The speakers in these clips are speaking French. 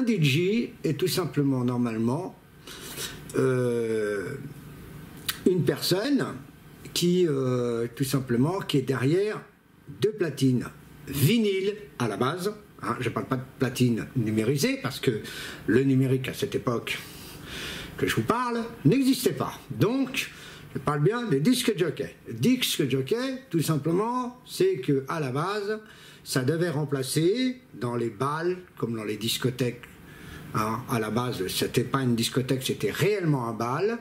un DJ est tout simplement, normalement, euh, une personne qui, euh, tout simplement, qui est derrière deux platines vinyle à la base. Hein, je ne parle pas de platine numérisée parce que le numérique à cette époque que je vous parle n'existait pas. Donc, je parle bien des disques jockey. Disque jockey, tout simplement, c'est que à la base, ça devait remplacer dans les balles, comme dans les discothèques. Hein, à la base, c'était pas une discothèque, c'était réellement un bal.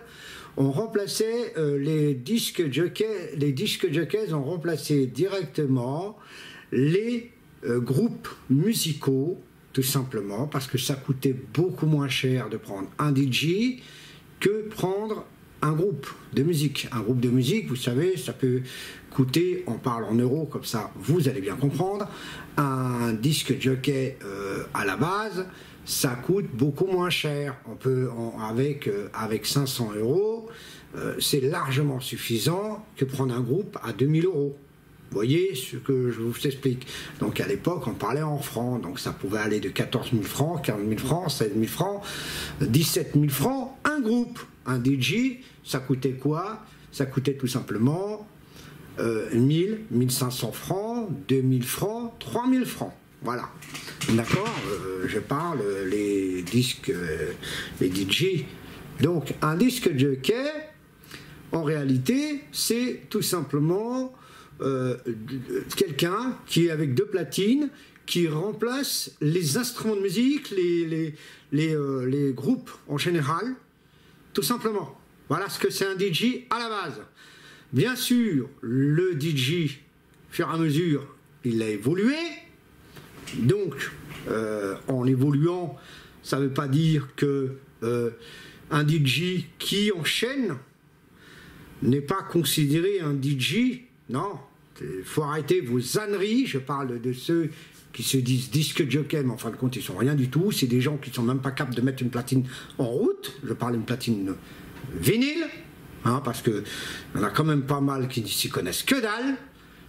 On remplaçait euh, les disques jockeys, les disques jockeys ont remplacé directement les euh, groupes musicaux, tout simplement, parce que ça coûtait beaucoup moins cher de prendre un DJ que prendre un groupe de musique. Un groupe de musique, vous savez, ça peut coûter, on parle en euros comme ça, vous allez bien comprendre, un disque jockey euh, à la base, ça coûte beaucoup moins cher. On peut, avec, euh, avec 500 euros, euh, c'est largement suffisant que prendre un groupe à 2000 euros. Vous voyez ce que je vous explique. Donc à l'époque, on parlait en francs. Donc ça pouvait aller de 14 000 francs, 15 000 francs, 16 000 francs, 17 000 francs, un groupe. Un DJ, ça coûtait quoi? Ça coûtait tout simplement euh, 1000, 1500 francs, 2000 francs, 3000 francs. Voilà. D'accord euh, Je parle les disques, euh, les DJ. Donc un disque jockey, en réalité, c'est tout simplement euh, quelqu'un qui est avec deux platines, qui remplace les instruments de musique, les, les groupes en général, tout simplement. Voilà ce que c'est un DJ à la base. Bien sûr, le DJ, au fur et à mesure, il a évolué. Donc, euh, en évoluant, ça ne veut pas dire que euh, un DJ qui enchaîne n'est pas considéré un DJ. Non, il faut arrêter vos âneries. Je parle de ceux qui se disent disque jockey, mais en fin de compte, ils sont rien du tout. C'est des gens qui sont même pas capables de mettre une platine en route. Je parle d'une platine vinyle, hein, parce que y en a quand même pas mal qui ne s'y connaissent que dalle.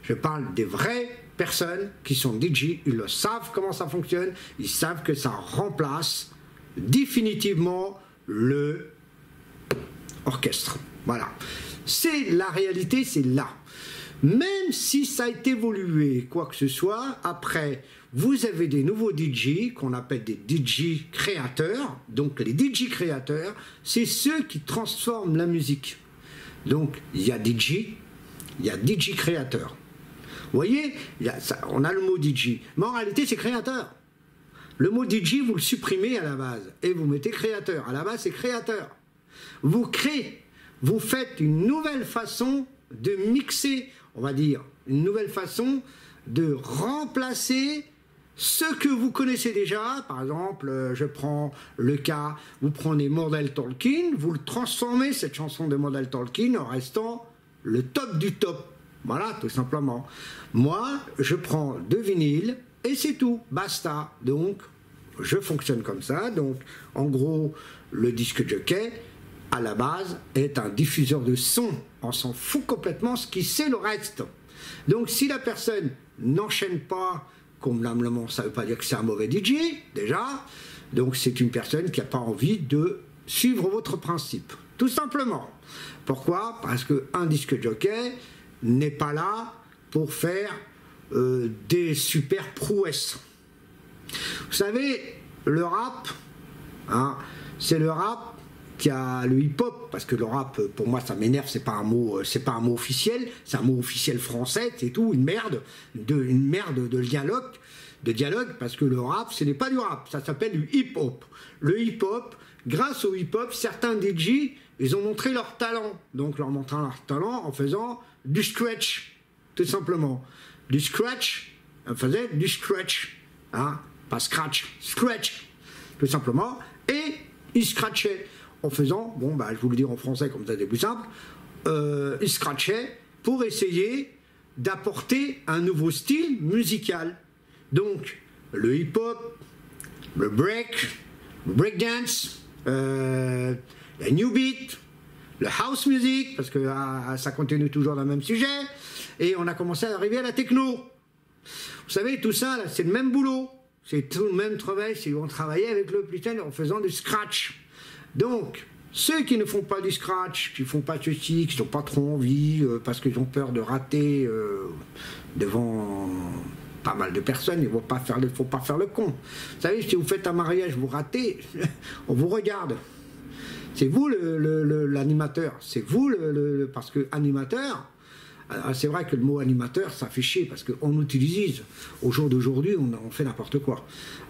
Je parle des vraies personnes qui sont DJ, ils le savent comment ça fonctionne, ils savent que ça remplace définitivement le orchestre. Voilà. C'est la réalité, c'est là. Même si ça a évolué, quoi que ce soit, après, vous avez des nouveaux DJ qu'on appelle des DJ créateurs. Donc les DJ créateurs, c'est ceux qui transforment la musique. Donc il y a DJ, il y a DJ créateur. Voyez, on a le mot DJ, mais en réalité c'est créateur. Le mot DJ, vous le supprimez à la base et vous mettez créateur. À la base, c'est créateur. Vous créez, vous faites une nouvelle façon de mixer, on va dire, une nouvelle façon de remplacer ce que vous connaissez déjà, par exemple, euh, je prends le cas, vous prenez Model Tolkien, vous le transformez, cette chanson de Model Tolkien, en restant le top du top. Voilà, tout simplement. Moi, je prends deux vinyles et c'est tout, basta. Donc, je fonctionne comme ça. Donc, en gros, le disque jockey, à la base, est un diffuseur de son. On s'en fout complètement ce qui sait le reste. Donc, si la personne n'enchaîne pas Convenablement, ça ne veut pas dire que c'est un mauvais DJ, déjà. Donc c'est une personne qui n'a pas envie de suivre votre principe. Tout simplement. Pourquoi? Parce qu'un disque jockey n'est pas là pour faire euh, des super prouesses. Vous savez, le rap, hein, c'est le rap qui a le hip-hop, parce que le rap, pour moi, ça m'énerve, c'est pas un mot, euh, c'est pas un mot officiel, c'est un mot officiel français, c'est tout, une merde, de, une merde de dialogue, de dialogue, parce que le rap, ce n'est pas du rap, ça s'appelle du hip-hop. Le hip-hop, grâce au hip-hop, certains DJ, ils ont montré leur talent, donc leur montrant leur talent en faisant du scratch, tout simplement. Du scratch, on faisait du scratch, hein, pas scratch, scratch, tout simplement, et ils scratchaient en faisant, bon, bah, je vous le dis en français comme ça c'est plus simple, euh, il scratchait pour essayer d'apporter un nouveau style musical. Donc, le hip-hop, le break, le breakdance, euh, la new beat, le house music, parce que ah, ça continue toujours dans le même sujet, et on a commencé à arriver à la techno. Vous savez, tout ça, c'est le même boulot. c'est tout le même travail s'ils vont travailler avec le plugin en faisant du scratch. Donc, ceux qui ne font pas du scratch, qui ne font pas ceci, qui n'ont pas trop envie, euh, parce qu'ils ont peur de rater euh, devant pas mal de personnes, il ne faut pas faire le con. Vous savez, si vous faites un mariage, vous ratez, on vous regarde. C'est vous l'animateur, c'est vous le, parce que animateur, ah, c'est vrai que le mot animateur, ça fait chier parce qu'on utilise. Au jour d'aujourd'hui, on, fait n'importe quoi.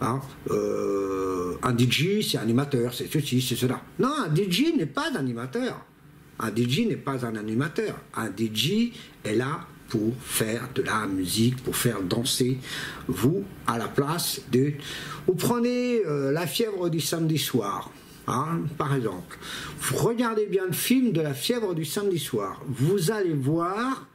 Hein. Euh, un DJ, c'est animateur, c'est ceci, c'est cela. Non, un DJ n'est pas animateur. Un DJ n'est pas un animateur. Un DJ est là pour faire de la musique, pour faire danser, vous, à la place de... Vous prenez euh, la fièvre du samedi soir, hein, par exemple. Vous regardez bien le film de la fièvre du samedi soir. Vous allez voir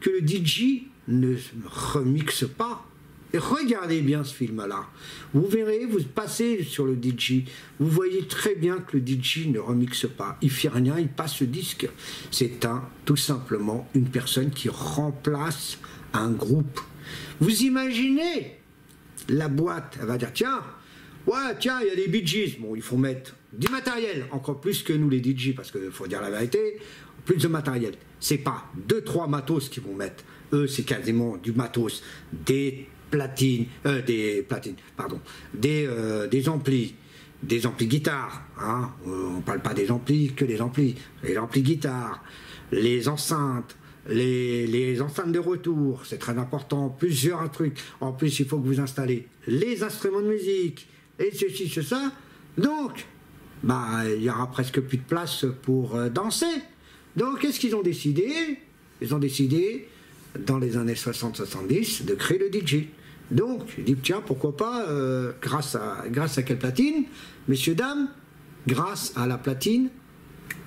que le DJ ne remixe pas. Et regardez bien ce film-là. Vous verrez, vous passez sur le DJ, vous voyez très bien que le DJ ne remixe pas. Il fait rien, il passe le disque. C'est un, tout simplement, une personne qui remplace un groupe. Vous imaginez la boîte, elle va dire tiens, ouais, tiens, il y a des Bee Bon, il faut mettre du matériel, encore plus que nous les DJ, parce qu'il faut dire la vérité, plus de matériel. C'est pas deux, trois matos qu'ils vont mettre. Eux, c'est quasiment du matos, des platines, euh, des platines, pardon, des, euh, des amplis, des amplis guitare. Hein. Euh, on parle pas des amplis que des amplis, les amplis guitare, les enceintes. Les, les enceintes de retour, c'est très important, plusieurs trucs. En plus, il faut que vous installez les instruments de musique, et ceci, ça. Donc, bah, il y aura presque plus de place pour danser. Donc, qu'est-ce qu'ils ont décidé? Ils ont décidé, dans les années 60-70, de créer le DJ. Donc, je dis, tiens, pourquoi pas, euh, grâce, à, grâce à quelle platine? Messieurs, dames, grâce à la platine,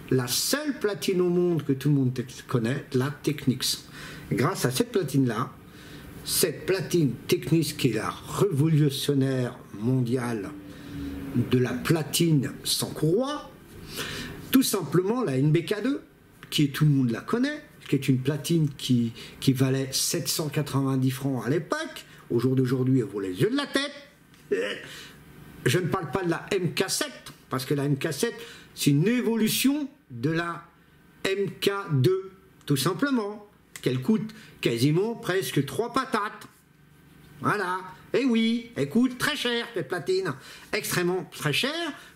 la seule platine au monde que tout le monde connaît, la Technics. Grâce à cette platine-là, cette platine Technics qui est la révolutionnaire mondiale de la platine sans courroie, tout simplement la NBK2, qui tout le monde la connaît, qui est une platine qui, qui valait 790 francs à l'époque. Au jour d'aujourd'hui, elle vaut les yeux de la tête. Je ne parle pas de la MK7, parce que la MK7, c'est une évolution de la MK2, tout simplement, qu'elle coûte quasiment presque trois patates. Voilà. Et oui, elle coûte très cher, cette platine. Extrêmement très cher,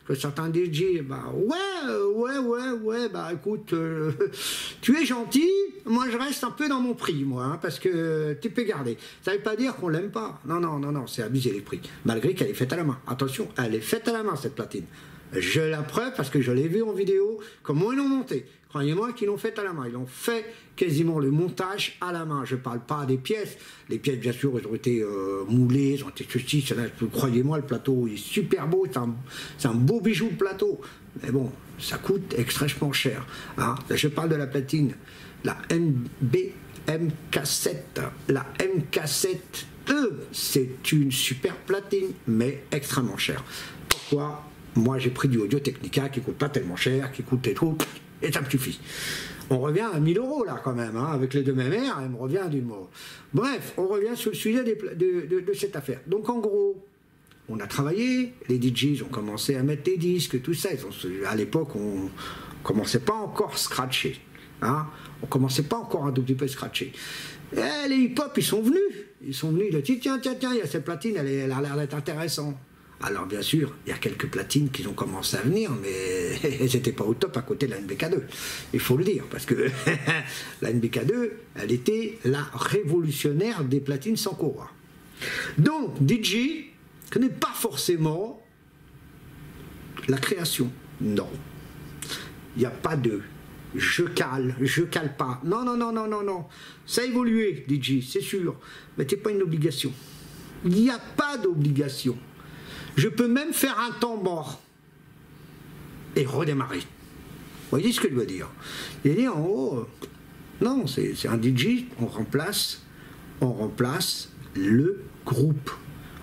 que certains DJ, bah ouais, ouais, ouais, ouais, bah écoute, euh, tu es gentil, moi je reste un peu dans mon prix, moi, hein, parce que tu peux garder. Ça veut pas dire qu'on l'aime pas. Non, non, non, non, c'est abuser les prix. Malgré qu'elle est faite à la main. Attention, elle est faite à la main, cette platine. Je la preuve parce que je l'ai vu en vidéo, comment ils l'ont montée. Croyez-moi qu'ils l'ont fait à la main. Ils ont fait quasiment le montage à la main. Je ne parle pas des pièces. Les pièces, bien sûr, elles ont été euh, moulées, elles ont été ceci. Croyez-moi, le plateau est super beau. C'est un, beau bijou de plateau. Mais bon, ça coûte extrêmement cher. Hein. Je parle de la platine, la MB MK7. La MK7E, c'est une super platine, mais extrêmement chère. Pourquoi? Moi, j'ai pris du Audio Technica qui coûte pas tellement cher, qui coûte trop et me suffit. On revient à 1000 euros là quand même, hein, avec les deux mêmes airs, elle me revient d'une mot. Bref, on revient sur le sujet de, cette affaire. Donc en gros, on a travaillé, les DJs ont commencé à mettre des disques, tout ça. à l'époque, on commençait pas encore à scratcher. Hein, on commençait pas encore un tout petit peu à scratcher. Et les hip-hop, ils sont venus. Ils sont venus, ils ont dit tiens, tiens, tiens, il y a cette platine, elle a l'air d'être intéressante. Alors bien sûr, il y a quelques platines qui ont commencé à venir, mais elles n'étaient pas au top à côté de la NBK2. Il faut le dire, parce que la NBK2, elle était la révolutionnaire des platines sans courroie. Donc DJ n'est pas forcément la création. Non. Il n'y a pas de je cale, je cale pas. Non, non, non, non, non, non. Ça a évolué, DJ, c'est sûr. Mais ce n'est pas une obligation. Il n'y a pas d'obligation. Je peux même faire un mort et redémarrer. Vous voyez ce que je veux dire? Il dit en haut, non, c'est un DJ, on remplace, on remplace le groupe.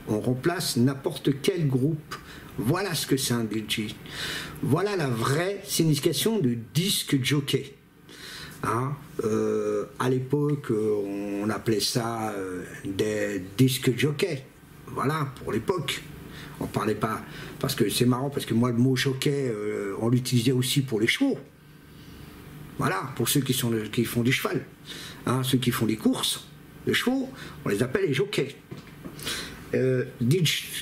On remplace n'importe quel groupe. Voilà ce que c'est un DJ. Voilà la vraie signification de disque jockey. Hein euh, à l'époque, on appelait ça euh, des disques jockey. voilà, pour l'époque. On parlait pas. Parce que c'est marrant, parce que moi, le mot jockey, euh, on l'utilisait aussi pour les chevaux. Voilà, pour ceux qui, font du cheval. Hein, ceux qui font des courses de chevaux, on les appelle les jockeys. Euh,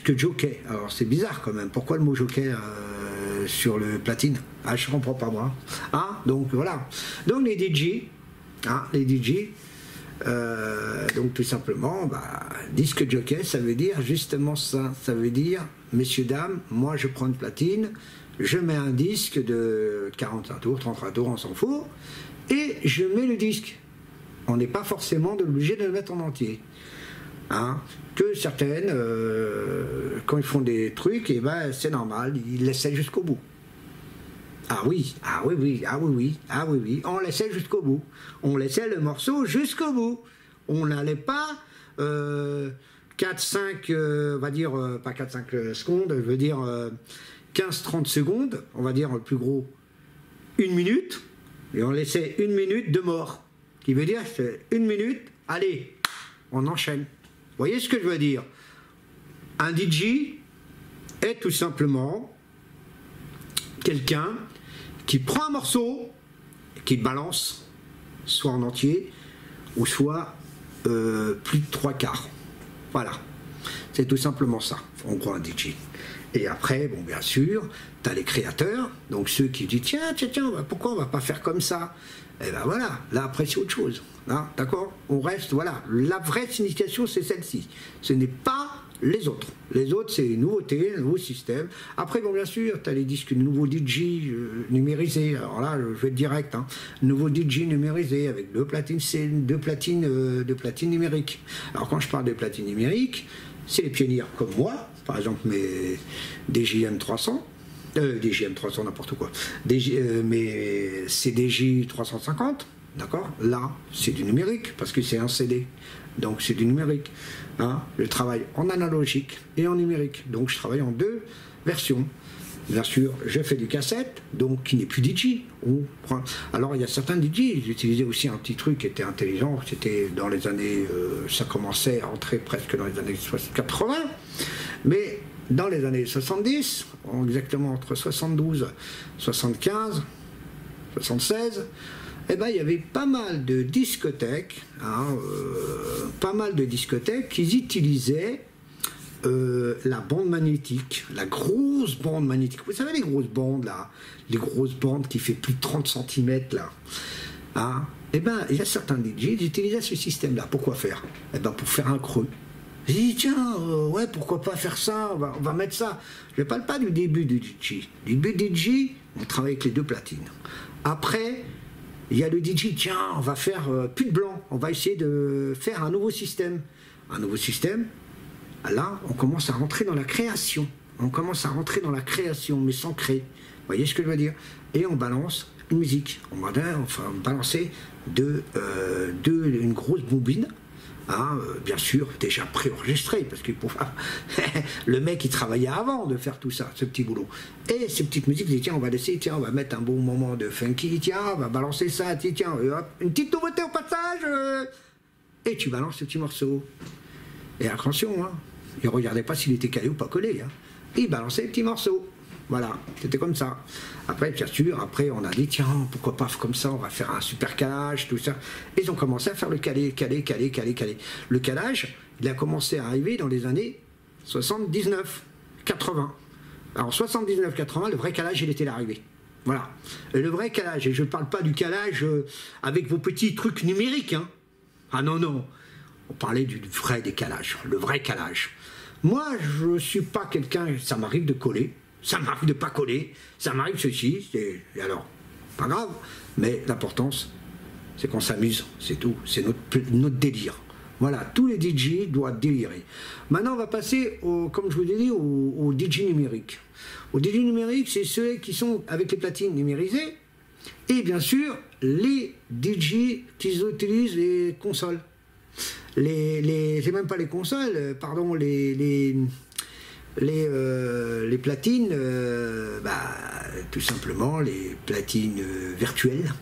que jockey. Alors c'est bizarre quand même. Pourquoi le mot jockey euh, sur le platine? Ah, je comprends pas moi. Hein donc voilà. Donc les DJ, hein, les DJ, euh, donc tout simplement, bah, disque jockey, ça veut dire justement ça. Ça veut dire, messieurs, dames, moi je prends une platine, je mets un disque de 45 tours, 33 tours, on s'en fout, et je mets le disque. On n'est pas forcément obligé de le mettre en entier. Hein, que certaines, euh, quand ils font des trucs, et eh ben, c'est normal, ils laissent jusqu'au bout. Ah oui, ah oui, oui, ah oui, oui, ah oui, oui, on laissait jusqu'au bout. On laissait le morceau jusqu'au bout. On n'allait pas 4, euh, 5, euh, on va dire, euh, pas 4, 5 secondes, je veux dire 15, 30 secondes, on va dire le plus gros, une minute, et on laissait une minute de mort. Qui veut dire, une minute, allez, on enchaîne. Vous voyez ce que je veux dire? Un DJ est tout simplement quelqu'un qui prend un morceau, qui balance, soit en entier, ou soit euh, plus de trois quarts. Voilà. C'est tout simplement ça, on croit un DJ. Et après, bon, bien sûr, tu as les créateurs, donc ceux qui disent tiens, tiens, tiens, pourquoi on va pas faire comme ça? Et eh ben voilà, là après c'est autre chose. Hein, d'accord? On reste, voilà. La vraie signification, c'est celle-ci. Ce n'est pas les autres. Les autres, c'est les nouveautés, un nouveau système. Après, bien sûr, tu as les disques nouveaux DJ euh, numérisés. Alors là, je vais être direct. Hein. Nouveau DJ numérisé avec deux platines, deux platines, euh, deux platines numériques. Alors quand je parle de platines numériques, c'est les pionniers comme moi, par exemple mes DJM 300. Euh, DJM 300, n'importe quoi. DJ 350. D'accord Là, c'est du numérique, parce que c'est un CD. Donc c'est du numérique. Hein je travaille en analogique et en numérique. Donc je travaille en deux versions. Bien sûr, je fais des cassettes, donc qui n'est plus DJ. Alors il y a certains DJ, ils utilisaient aussi un petit truc qui était intelligent, c'était dans les années, euh, ça commençait à entrer presque dans les années 80, mais dans les années 70, exactement entre 72, 75, 76, eh ben, il y avait pas mal de discothèques, hein, euh, pas mal de discothèques qui utilisaient euh, la bande magnétique, la grosse bande magnétique. Vous savez les grosses bandes là, les grosses bandes qui fait plus de 30 cm là. Hein eh ben, il y a certains DJ qui utilisaient ce système-là. Pourquoi faire? Eh ben, pour faire un creux. J'ai dit, tiens, euh, ouais, pourquoi pas faire ça? On va, mettre ça. Je ne parle pas du début du DJ. Du début du DJ, on travaille avec les deux platines. Après, il y a le DJ, tiens, on va faire euh, plus de blanc, on va essayer de faire un nouveau système. Un nouveau système, là, on commence à rentrer dans la création. On commence à rentrer dans la création, mais sans créer. Vous voyez ce que je veux dire? Et on balance une musique. On va enfin, balancer euh, une grosse bobine Hein, euh, bien sûr, déjà préenregistré, parce que le mec il travaillait avant de faire tout ça, ce petit boulot. Et ces petites musiques, il dit tiens, on va laisser, tiens, on va mettre un bon moment de funky, tiens, on va balancer ça, tiens, hop, une petite nouveauté au passage, euh. et tu balances ce petit morceau. Et attention, hein, il regardait pas s'il était calé ou pas collé, hein. il balançait les petits morceaux. Voilà, c'était comme ça. Après, bien sûr, après, on a dit, tiens, pourquoi pas comme ça, on va faire un super calage, tout ça. Et ils ont commencé à faire le calé, calé, calé, calé, calé. Le calage, il a commencé à arriver dans les années 79, 80. Alors, 79, 80, le vrai calage, il était l'arrivée. Voilà. le vrai calage, et je ne parle pas du calage euh, avec vos petits trucs numériques. Hein. Ah non, non. On parlait du vrai décalage, le vrai calage. Moi, je ne suis pas quelqu'un, ça m'arrive de coller, ça m'arrive de pas coller, ça m'arrive ceci, et alors, pas grave, mais l'importance, c'est qu'on s'amuse, c'est tout, c'est notre, notre délire. Voilà, tous les DJ doivent délirer. Maintenant, on va passer, au, comme je vous ai dit, au, DJ numérique. Au DJ numérique, c'est ceux qui sont avec les platines numérisées, et bien sûr, les DJ qui utilisent les consoles. Les, les, c'est même pas les consoles, pardon, les, les les, euh, les platines, euh, bah, tout simplement les platines euh, virtuelles.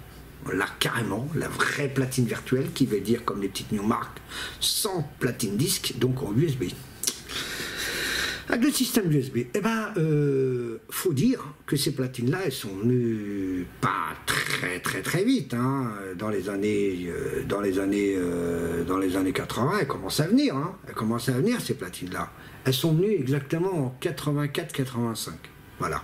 Là, carrément, la vraie platine virtuelle, qui veut dire comme les petites Newmark, sans platine disque, donc en USB. Avec le système USB, eh ben, faut dire que ces platines-là, elles sont venues pas très très très vite. hein. Dans les années, dans les années, dans les années 80, elles commencent à venir. hein. Elles commencent à venir ces platines-là. Elles sont venues exactement en 84-85. Voilà.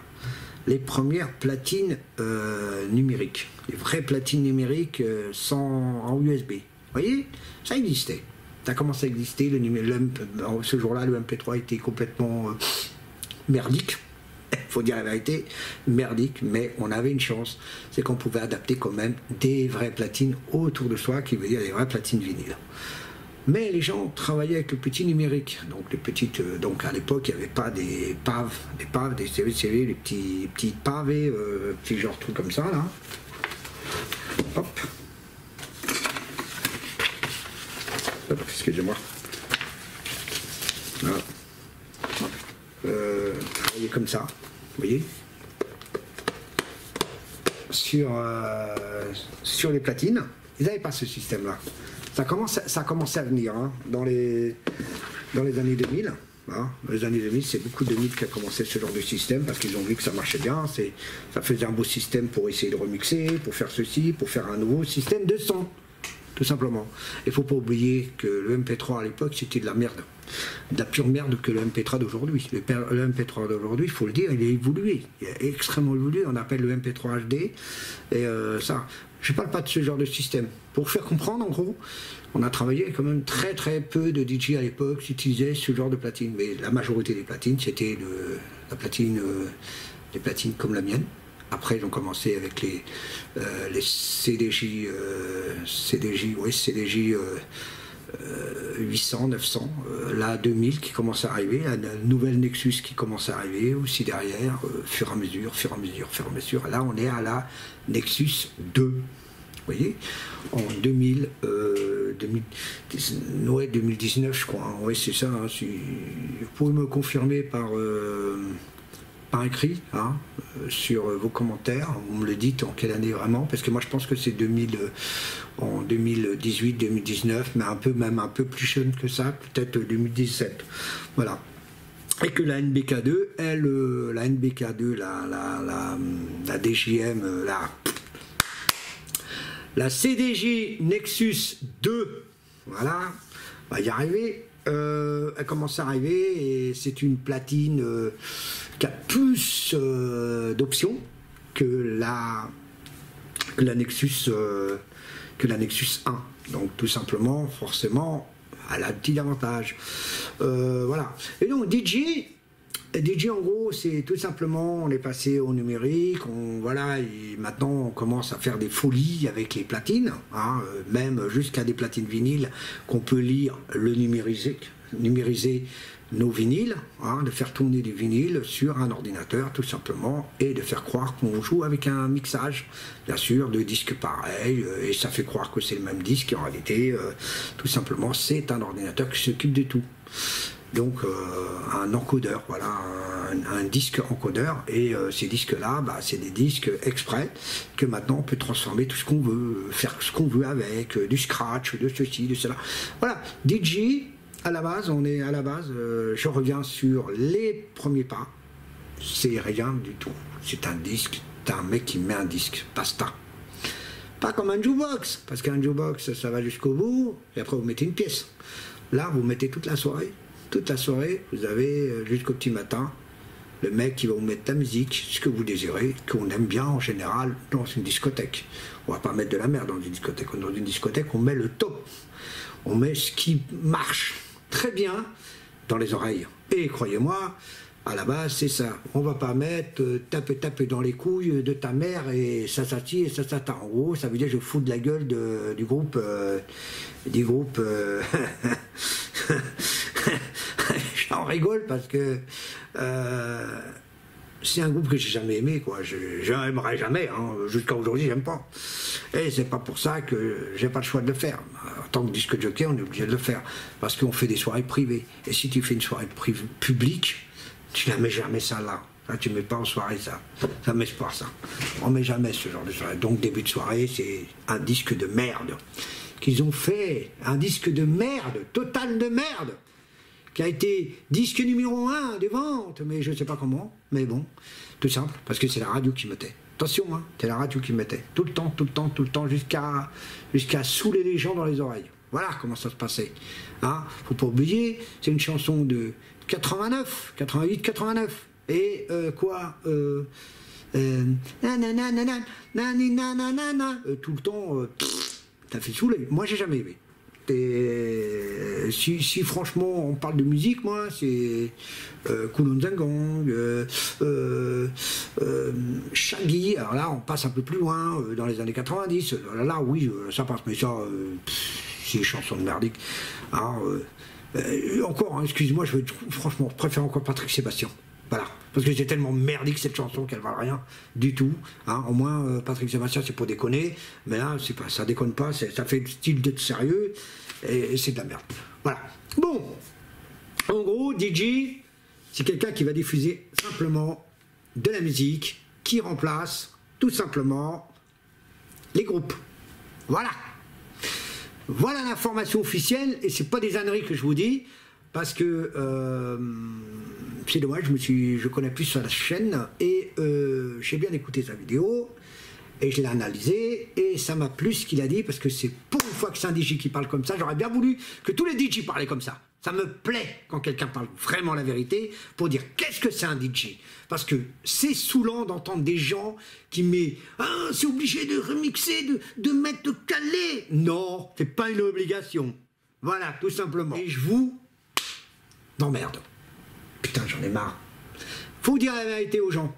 Les premières platines euh, numériques, les vraies platines numériques euh, en USB. Vous voyez, ça existait. Ça a commencé à exister. Ce jour-là, le MP3 était complètement euh, merdique. faut dire la vérité, merdique, mais on avait une chance, c'est qu'on pouvait adapter quand même des vraies platines autour de soi, qui veut dire des vraies platines vinyles. Mais les gens travaillaient avec le petit numérique, donc les petites, euh, donc à l'époque il n'y avait pas des paves, des paves, des CV, les petits, petits pavés, euh, petits genre trucs comme ça là. Hop. Excusez-moi. Voilà. Euh, travailler comme ça, vous voyez sur, euh, sur les platines. Ils n'avaient pas ce système-là. Ça commence, ça a commencé à venir hein, dans, les, dans les années 2000. hein. Dans les années 2000, c'est beaucoup de 2000 qui a commencé ce genre de système parce qu'ils ont vu que ça marchait bien. Ça faisait un beau système pour essayer de remixer, pour faire ceci, pour faire un nouveau système de son, tout simplement. Il faut pas oublier que le MP3 à l'époque, c'était de la merde. De la pure merde que le MP3 d'aujourd'hui. Le MP3 d'aujourd'hui, il faut le dire, il est évolué. Il est extrêmement évolué. On appelle le MP3 HD. Et euh, ça, je parle pas de ce genre de système. Pour faire comprendre, en gros, on a travaillé quand même très très peu de DJ à l'époque qui utilisaient ce genre de platine. Mais la majorité des platines, c'était la platine, euh, des platines comme la mienne. Après, ils ont commencé avec les, euh, CDJ, euh, CDJ, oui, CDJ euh, euh, 800, 900, euh, la 2000 qui commence à arriver, la nouvelle Nexus qui commence à arriver aussi derrière, fur et à mesure, fur et à mesure, fur et à mesure. Là, on est à la Nexus 2. Vous voyez En 2000, euh, 2010 ouais, 2019, je crois. Oui, c'est ça. hein, vous pouvez me confirmer par, euh, par écrit, hein, euh, sur euh, vos commentaires. Vous me le dites en quelle année vraiment, parce que moi je pense que c'est 2000, euh, en 2018, 2019, mais un peu même un peu plus jeune que ça, peut-être 2017. Voilà. Et que la NBK2, elle, euh, la NBK2, la, la, la, la euh, la, la CDJ Nexus 2, voilà, va y arriver. Euh, elle commence à arriver et c'est une platine qui a plus d'options que la, que la Nexus que la Nexus 1. Donc tout simplement, forcément, elle a un petit avantage. Euh, voilà. Et donc DJ, DJ en gros, c'est tout simplement, on est passé au numérique, on, voilà, et maintenant on commence à faire des folies avec les platines, hein, euh, même jusqu'à des platines vinyles qu'on peut lire le numériser, numériser nos vinyles, hein, de faire tourner des vinyles sur un ordinateur tout simplement et de faire croire qu'on joue avec un mixage, bien sûr, de disques pareils euh, et ça fait croire que c'est le même disque et en réalité, euh, tout simplement, c'est un ordinateur qui s'occupe de tout. Donc euh, un encodeur, voilà, un, disque encodeur et ces disques-là, bah, c'est des disques exprès que maintenant on peut transformer tout ce qu'on veut, faire ce qu'on veut avec, du scratch, de ceci, de cela. Voilà, DJ, à la base, on est à la base, euh, je reviens sur les premiers pas, c'est rien du tout. C'est un disque, t'as un mec qui met un disque, basta. Pas comme un jukebox, parce qu'un jukebox, ça va jusqu'au bout, et après vous mettez une pièce. Là, vous mettez toute la soirée. Toute la soirée, vous avez euh, jusqu'au petit matin le mec qui va vous mettre la musique, ce que vous désirez, qu'on aime bien en général dans une discothèque. On va pas mettre de la merde dans une discothèque. Dans une discothèque, on met le top. On met ce qui marche très bien dans les oreilles. Et croyez-moi, à la base, c'est ça. On va pas mettre euh, taper taper dans les couilles de ta mère et ça et ça ça En gros, ça veut dire je fous de la gueule du groupe euh, du groupe euh, J'en rigole parce que euh, c'est un groupe que j'ai jamais aimé, quoi. J'aimerais jamais, hein. jusqu'à aujourd'hui, j'aime pas. Et c'est pas pour ça que j'ai pas le choix de le faire. En tant que disque jockey, on est obligé de le faire parce qu'on fait des soirées privées. Et si tu fais une soirée publique, tu la mets jamais ça là. Là, tu mets pas en soirée ça. Ça pas ça. On met jamais ce genre de soirée. Donc début de soirée, c'est un disque de merde qu'ils ont fait, un disque de merde, total de merde qui a été disque numéro un des ventes, mais je ne sais pas comment, mais bon, tout simple, parce que c'est la radio qui mettait. Attention, hein, c'est la radio qui mettait. Tout le temps, tout le temps, tout le temps, jusqu'à saouler les gens dans les oreilles. Voilà comment ça se passait. Hein Faut pas oublier, c'est une chanson de 89, 88, 89. Et euh, quoi euh, euh, tout le temps, t'as fait saouler. Moi, j'ai jamais aimé. Si, franchement on parle de musique, moi, c'est euh, Zangang, euh, euh, Shaggy. Alors là, on passe un peu plus loin, dans les années 90. Là, là oui, ça passe, mais ça, c'est une chanson de merdique. Alors, encore, hein, excuse-moi, je franchement, je préfère encore Patrick Sébastien. Voilà. Parce que c'est tellement merdique cette chanson qu'elle va rien du tout. Hein. Au moins, euh, Patrick Sébastien, c'est pour déconner. Mais là, c'est pas, ça déconne pas. Ça fait le style d'être sérieux. Et, c'est de la merde. Voilà. Bon. En gros, DJ, c'est quelqu'un qui va diffuser simplement de la musique qui remplace tout simplement les groupes. Voilà. Voilà l'information officielle, et c'est pas des âneries que je vous dis, parce que euh, c'est dommage, je me suis, je connais plus la chaîne et euh, j'ai bien écouté sa vidéo et je l'ai analysé et ça m'a plu ce qu'il a dit parce que c'est pour une fois que c'est un DJ qui parle comme ça, j'aurais bien voulu que tous les DJ parlaient comme ça. Ça me plaît quand quelqu'un parle vraiment la vérité pour dire qu'est-ce que c'est un DJ. Parce que c'est saoulant d'entendre des gens qui mettent Ah, c'est obligé de remixer, de, de mettre de caler. Non, c'est pas une obligation. Voilà, tout simplement. Et je vous emmerde. Putain, j'en ai marre. Faut dire la vérité aux gens.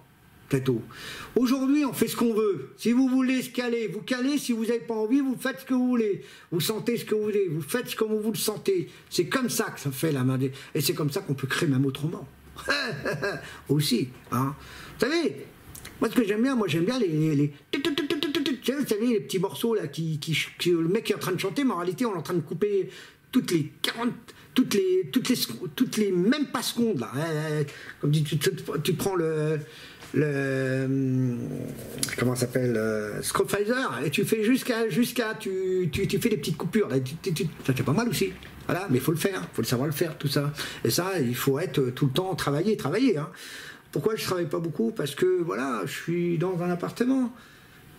Aujourd'hui, on fait ce qu'on veut. Si vous voulez se caler, vous calez. Si vous n'avez pas envie, vous faites ce que vous voulez. Vous sentez ce que vous voulez. Vous faites comme vous le sentez. C'est comme ça que ça fait la main des... Et c'est comme ça qu'on peut créer même autrement. Aussi. Hein. Vous savez, moi ce que j'aime bien, moi j'aime bien les, les, Vous savez, les petits morceaux là qui, qui, le mec est en train de chanter, mais en réalité on est en train de couper toutes les 40 toutes les, toutes les, toutes les mêmes pas secondes là. Comme tu, tu, prends le, le comment s'appelle euh, et tu fais jusqu'à jusqu'à tu, tu, tu, fais des petites coupures là, ça fait pas mal aussi voilà mais il faut le faire faut le savoir le faire tout ça et ça il faut être tout le temps travailler travailler hein. pourquoi je travaille pas beaucoup? Parce que voilà je suis dans un appartement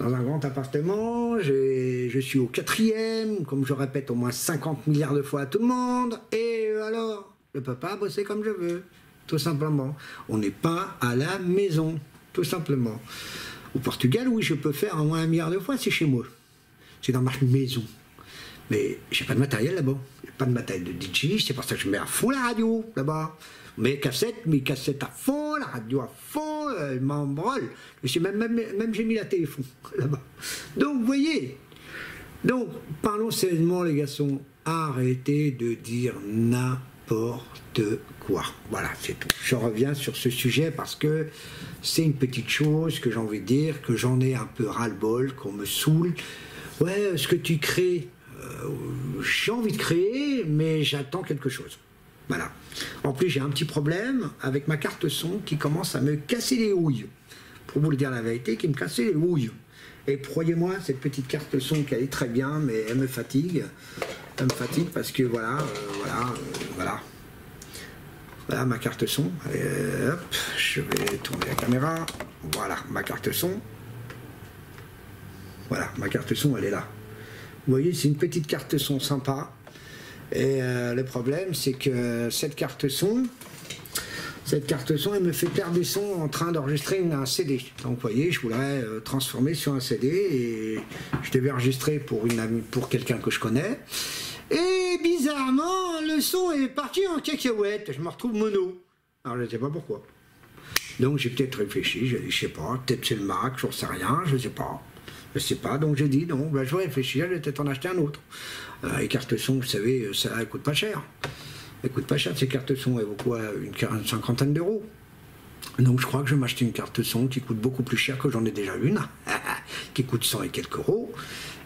dans un grand appartement, je suis au quatrième, comme je répète au moins 50 milliards de fois à tout le monde, et alors, je peux pas bosser comme je veux, tout simplement. On n'est pas à la maison, tout simplement. Au Portugal, oui, je peux faire au moins un milliard de fois, c'est chez moi. C'est dans ma maison. Mais j'ai pas de matériel là-bas. J'ai pas de matériel de DJ, c'est pour ça que je mets à fond la radio là-bas. Mes cassettes, mes cassettes à fond, la radio à fond, elle m'embrole. Même j'ai mis la téléphone là-bas. Donc, vous voyez. Donc, parlons sérieusement, les garçons. Arrêtez de dire n'importe quoi. Voilà, c'est tout. Je reviens sur ce sujet parce que c'est une petite chose que j'ai envie de dire, que j'en ai un peu ras-le-bol, qu'on me saoule. Ouais, ce que tu crées, euh, j'ai envie de créer, mais j'attends quelque chose. Voilà. En plus, j'ai un petit problème avec ma carte son qui commence à me casser les houilles. Pour vous le dire la vérité, qui me cassait les houilles. Et croyez-moi, cette petite carte son qui allait très bien, mais elle me fatigue. Elle me fatigue parce que voilà, euh, voilà, euh, voilà. Voilà ma carte son. hop, je vais tourner la caméra. Voilà, ma carte son. Voilà, ma carte son, elle est là. Vous voyez, c'est une petite carte son sympa. Et euh, le problème, c'est que cette carte son, cette carte son, elle me fait perdre des sons en train d'enregistrer un CD. Donc, vous voyez, je voudrais euh, transformer sur un CD et je devais enregistrer pour, pour quelqu'un que je connais. Et bizarrement, le son est parti en cacahuète. Je me retrouve mono. Alors, je ne sais pas pourquoi. Donc, j'ai peut-être réfléchi. Je sais pas, peut-être c'est le Mac, je ne sais rien, je ne sais pas. Je sais pas, donc j'ai dit, non, ben, je vais réfléchir, je vais peut-être en acheter un autre. Euh, les cartes son, vous savez, ça ne coûte pas cher. Elles coûtent pas cher, ces cartes son, elles vaut quoi Une cinquantaine d'euros. Donc je crois que je vais m'acheter une carte son qui coûte beaucoup plus cher que j'en ai déjà une, qui coûte 100 et quelques euros.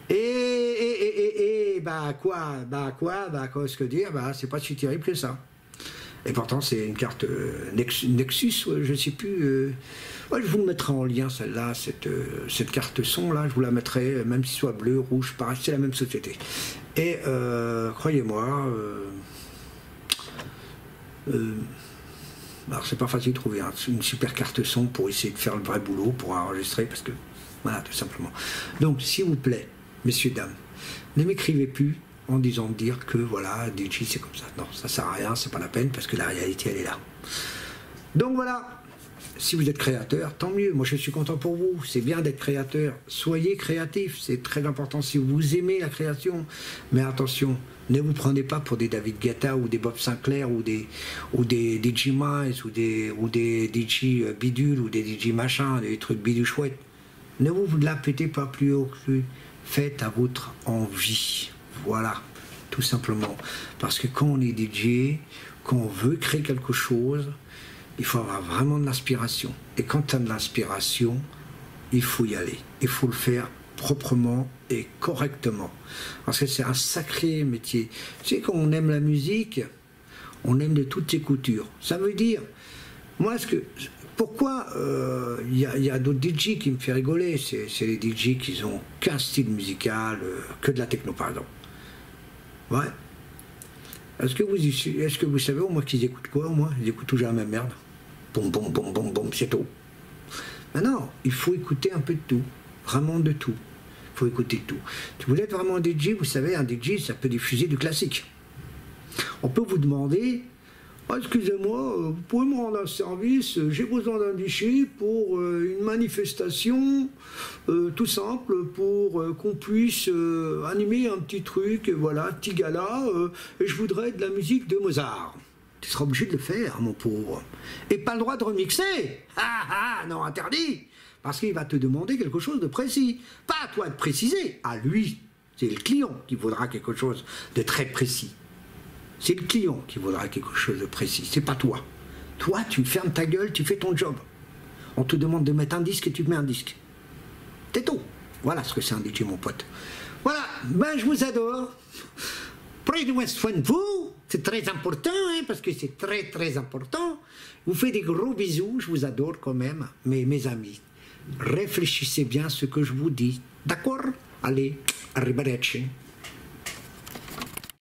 Et, et, et, et, bah quoi, bah quoi, bah quoi, ce que dire, bah c'est pas si terrible que ça. Et pourtant c'est une carte euh, Nexus, je sais plus. Euh, je vous mettrai en lien celle-là, cette, euh, carte son là, je vous la mettrai, même si soit bleu, rouge, pareil, c'est la même société. Et croyez-moi, alors c'est pas facile de trouver hein, une super carte son pour essayer de faire le vrai boulot, pour enregistrer, parce que voilà, tout simplement. Donc, s'il vous plaît, messieurs, dames, ne m'écrivez plus en disant dire que voilà, DJ c'est comme ça. Non, ça sert à rien, c'est pas la peine, parce que la réalité elle est là. Donc voilà, si vous êtes créateur, tant mieux. Moi, je suis content pour vous. C'est bien d'être créateur. Soyez créatif. C'est très important si vous aimez la création. Mais attention, ne vous prenez pas pour des David Guetta ou des Bob Sinclair ou des, ou des DJ Miles ou des, ou des DJ bidule ou des DJ machin, des trucs bidule chouettes. Ne vous la pétez pas plus haut que Faites à votre envie. Voilà, tout simplement. Parce que quand on est DJ, quand on veut créer quelque chose, il faut avoir vraiment de l'inspiration. Et quand tu as de l'inspiration, il faut y aller. Il faut le faire proprement et correctement. Parce que c'est un sacré métier. Tu sais, quand on aime la musique, on aime de toutes ses coutures. Ça veut dire, moi, ce que, pourquoi euh, il y a, d'autres DJ qui me font rigoler? C'est les DJ qui n'ont qu'un style musical, euh, que de la techno, pardon. Ouais. Est-ce que, vous, est que vous savez au moins qu'ils écoutent quoi au moins? Ils écoutent toujours la même merde. Bon, bon, bon, bon, bon, c'est tout. Maintenant, il faut écouter un peu de tout, vraiment de tout. Il faut écouter tout. Si vous être vraiment un DJ, vous savez, un DJ, ça peut diffuser du classique. On peut vous demander, ah, excusez-moi, euh, vous pouvez me rendre un service, euh, j'ai besoin d'un DJ pour euh, une manifestation, tout simple, pour qu'on puisse animer un petit truc, voilà, petit gala, et je voudrais de la musique de Mozart tu seras obligé de le faire, mon pauvre. Et pas le droit de remixer. Ah ah, non, interdit. Parce qu'il va te demander quelque chose de précis. Pas à toi de préciser, à lui. C'est le client qui voudra quelque chose de très précis. C'est le client qui voudra quelque chose de précis, c'est pas toi. Toi, tu fermes ta gueule, tu fais ton job. On te demande de mettre un disque et tu mets un disque. C'est tout. Voilà ce que c'est un DJ, mon pote. Voilà, ben je vous adore. Prenez soin de vous, c'est très important, hein, parce que c'est très très important. Vous faites des gros bisous, je vous adore quand même, mais mes amis, réfléchissez bien à ce que je vous dis. D'accord? Allez, arrivederci.